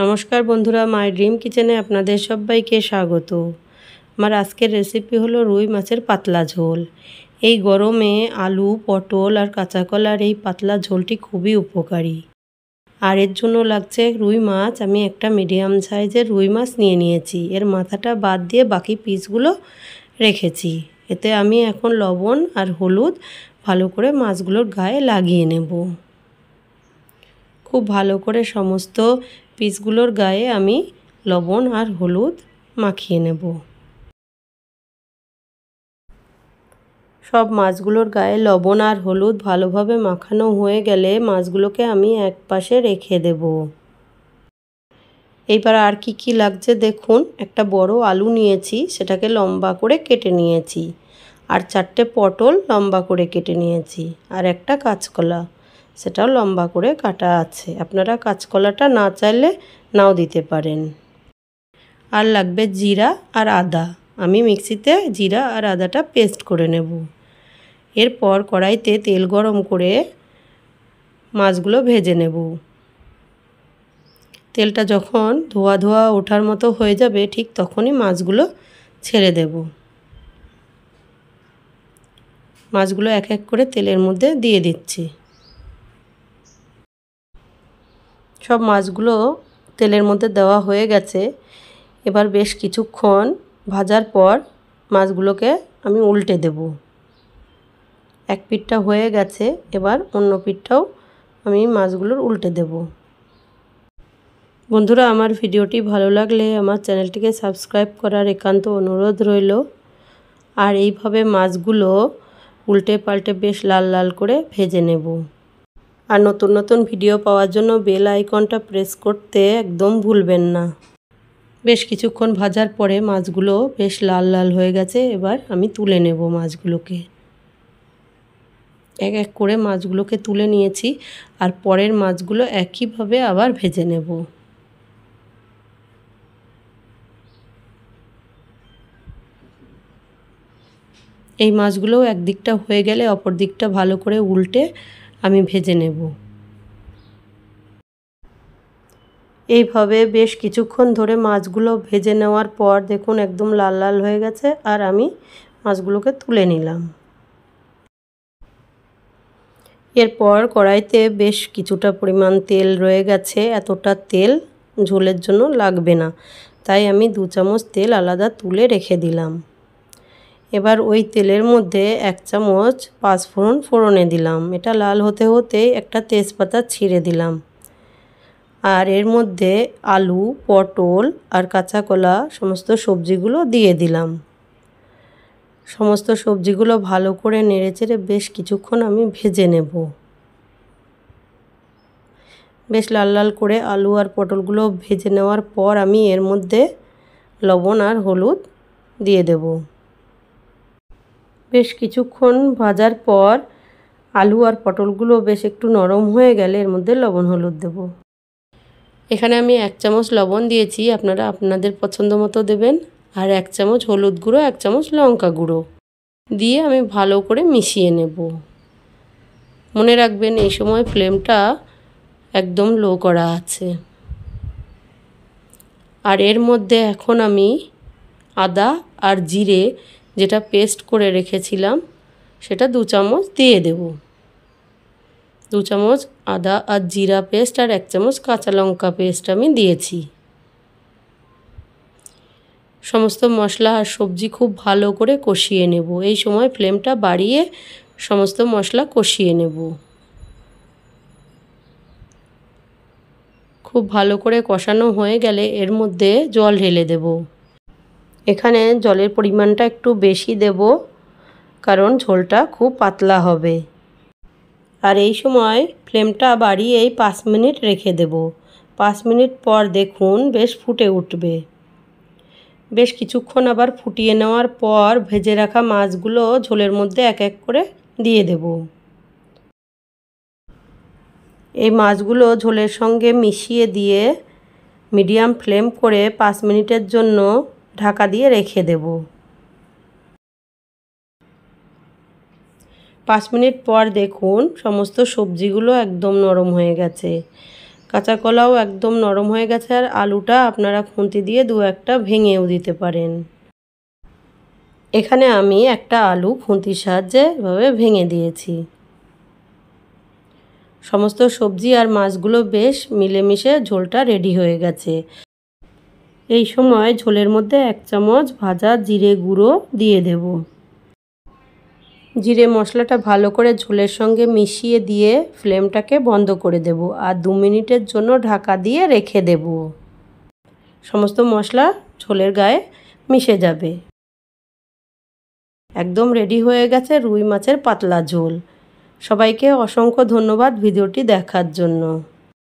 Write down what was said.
নমস্কার বন্ধুরা my dream কিচেনে আপনাদের সবাইকে স্বাগত। আমার আজকের রেসিপি হলো রুই মাছের পাতলা ঝোল। এই গরমে আলু, পটল আর কাঁচা কলার এই পাতলা ঝোলটি খুবই উপকারী। আর এর জন্য লাগছে রুই মাছ। আমি একটা মিডিয়াম সাইজের রুই মাছ নিয়ে নিয়েছি। এর মাথাটা বাদ দিয়ে বাকি পিসগুলো রেখেছি। এতে আমি এখন লবণ আর হলুদ ভালো করে মাছগুলোর গায়ে লাগিয়ে নেব। খুব ভালো করে সমস্ত পিসগুলোর গায়ে আমি লবণ আর হলুদ মাখিয়ে নেব। সব মাছগুলোর গায়ে লবণ আর হলুদ ভালোভাবে মাখানো হয়ে গেলে মাছগুলোকে আমি এক পাশে রেখে দেব। এইবার আর কি কি লাগছে দেখুন, একটা বড় আলু নিয়েছি, সেটাকে লম্বা করে কেটে নিয়েছি, আর চারটে পটল লম্বা করে কেটে নিয়েছি, আর একটা কাঁচকলা। সেটাও লম্বা করে কাটা আছে। আপনারা কাঁচকলাটা না চাইলে নাও দিতে পারেন। আর লাগবে জিরা আর আদা। আমি মিক্সিতে জিরা আর আদাটা পেস্ট করে নেব। এরপর কড়াইতে তেল গরম করে মাছগুলো ভেজে নেব। তেলটা যখন ধোয়া ধোয়া ওঠার মতো হয়ে যাবে, ঠিক তখনই মাছগুলো ছেড়ে দেব। মাছগুলো এক এক করে তেলের মধ্যে দিয়ে দিচ্ছি। সব মাছগুলো তেলের মধ্যে দেওয়া হয়ে গেছে। এবার বেশ কিছুক্ষণ ভাজার পর মাছগুলোকে আমি উল্টে দেব। এক পিঠটা হয়ে গেছে, এবার অন্য পিঠটাও আমি মাছগুলোর উল্টে দেব। বন্ধুরা, আমার ভিডিওটি ভালো লাগলে আমার চ্যানেলটিকে সাবস্ক্রাইব করার একান্ত অনুরোধ রইল। আর এইভাবে মাছগুলো উল্টে পাল্টে বেশ লাল লাল করে ভেজে নেব। আর নতুন নতুন ভিডিও পাওয়ার জন্য বেল আইকনটা প্রেস করতে একদম ভুলবেন না। বেশ কিছুক্ষণ ভাজার পরে মাছগুলো বেশ লাল লাল হয়ে গেছে, এবার আমি তুলে নেব মাছগুলোকে। এক এক করে মাছগুলোকে তুলে নিয়েছি আর পরের মাছগুলো একইভাবে আবার ভেজে নেব। এই মাছগুলোও একদিকটা হয়ে গেলে অপর দিকটা ভালো করে উল্টে আমি ভেজে নেব। এইভাবে বেশ কিছুক্ষণ ধরে মাছগুলো ভেজে নেওয়ার পর দেখুন একদম লাল লাল হয়ে গেছে আর আমি মাছগুলোকে তুলে নিলাম। এরপর কড়াইতে বেশ কিছুটা পরিমাণ তেল রয়ে গেছে। এতটা তেল ঝোলের জন্য লাগবে না। তাই আমি দু চামচ তেল আলাদা তুলে রেখে দিলাম। এবার ওই তেলের মধ্যে এক চামচ পাঁচফোড়ন ফোড়নে দিলাম। এটা লাল হতে হতে একটা তেজপাতা ছিঁড়ে দিলাম। আর এর মধ্যে আলু, পটল আর কাঁচা কলা সমস্ত সবজিগুলো দিয়ে দিলাম। সমস্ত সবজিগুলো ভালো করে নেড়েচেড়ে বেশ কিছুক্ষণ আমি ভেজে নেব। বেশ লাল লাল করে আলু আর পটলগুলো ভেজে নেওয়ার পর আমি এর মধ্যে লবণ আর হলুদ দিয়ে দেব। বেশ কিছুক্ষণ ভাজার পর আলু আর পটলগুলো বেশ একটু নরম হয়ে গেলে এর মধ্যে লবণ হলুদ দেব। এখানে আমি এক চামচ লবণ দিয়েছি, আপনারা আপনাদের পছন্দ মতো দেবেন। আর এক চামচ হলুদ গুঁড়ো, এক চামচ লঙ্কা গুঁড়ো দিয়ে আমি ভালো করে মিশিয়ে নেব। মনে রাখবেন এই সময় ফ্লেমটা একদম লো করা আছে। আর এর মধ্যে এখন আমি আদা আর জিরে যেটা পেস্ট করে রেখেছিলাম, সেটা দু চামচ দিয়ে দেব। দু চামচ আদা আর জিরা পেস্ট আর এক চামচ কাঁচা লঙ্কা পেস্ট আমি দিয়েছি। সমস্ত মশলা আর সবজি খুব ভালো করে কষিয়ে নেব। এই সময় ফ্লেমটা বাড়িয়ে সমস্ত মশলা কষিয়ে নেব। খুব ভালো করে কষানো হয়ে গেলে এর মধ্যে জল ঢেলে দেব। এখানে জলের পরিমাণটা একটু বেশি দেব, কারণ ঝোলটা খুব পাতলা হবে। আর এই সময় ফ্লেমটা বাড়িয়েই পাঁচ মিনিট রেখে দেব। পাঁচ মিনিট পর দেখুন বেশ ফুটে উঠবে। বেশ কিছুক্ষণ আবার ফুটিয়ে নেওয়ার পর ভেজে রাখা মাছগুলো ঝোলের মধ্যে এক এক করে দিয়ে দেব। এই মাছগুলো ঝোলের সঙ্গে মিশিয়ে দিয়ে মিডিয়াম ফ্লেম করে পাঁচ মিনিটের জন্য ঢাকা দিয়ে রেখে দেব। পাঁচ মিনিট পর দেখুন সমস্ত সবজিগুলো একদম নরম হয়ে গেছে। কাঁচা কলাও একদম নরম হয়ে গেছে আর আলুটা আপনারা খুন্তি দিয়ে দু একটা ভেঙেও দিতে পারেন। এখানে আমি একটা আলু খুন্তির সাহায্যে এভাবে ভেঙে দিয়েছি। সমস্ত সবজি আর মাছগুলো বেশ মিলেমিশে ঝোলটা রেডি হয়ে গেছে। এই সময় ঝোলের মধ্যে এক চামচ ভাজা জিরে গুঁড়ো দিয়ে দেব। জিরে মশলাটা ভালো করে ঝোলের সঙ্গে মিশিয়ে দিয়ে ফ্লেমটাকে বন্ধ করে দেব আর দু মিনিটের জন্য ঢাকা দিয়ে রেখে দেব। সমস্ত মশলা ঝোলের গায়ে মিশে যাবে। একদম রেডি হয়ে গেছে রুই মাছের পাতলা ঝোল। সবাইকে অসংখ্য ধন্যবাদ ভিডিওটি দেখার জন্য।